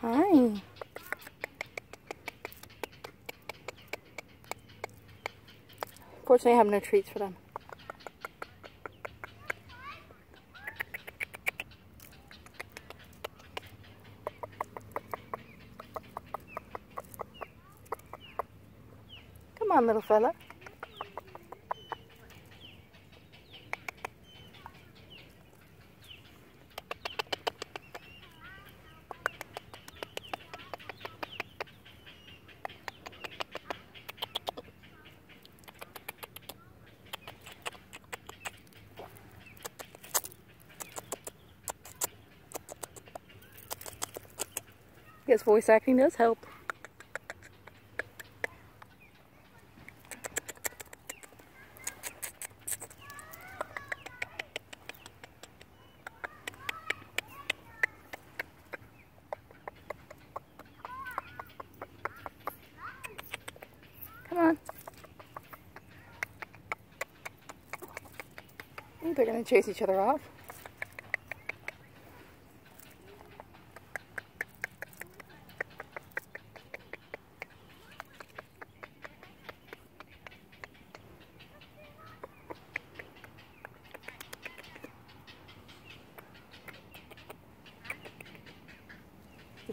Hi. Fortunately, I have no treats for them. Come on, little fella. Guess voice acting does help. Come on. They're going to chase each other off.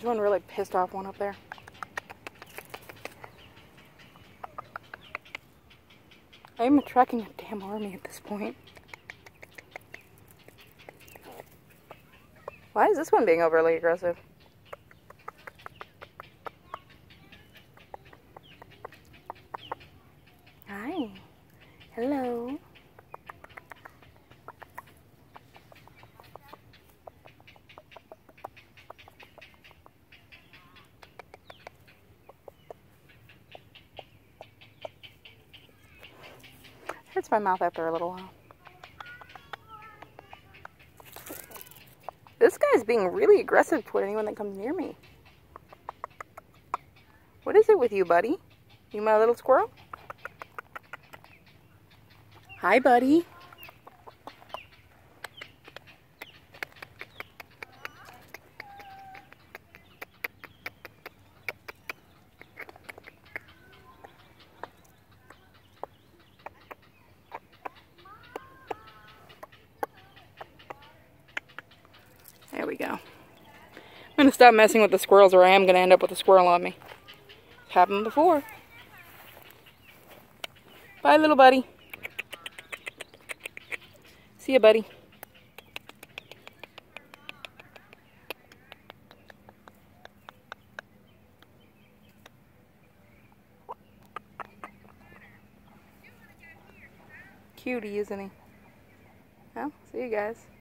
There's one really pissed off one up there. I'm attracting a damn army at this point. Why is this one being overly aggressive? Hi. Hello. Hurts my mouth after a little while. This guy's being really aggressive toward anyone that comes near me. What is it with you, buddy? You my little squirrel? Hi, buddy. There we go. I'm going to stop messing with the squirrels or I am going to end up with a squirrel on me. It's happened before. Bye, little buddy. See you, buddy. Cutie, isn't he? Well, see you guys.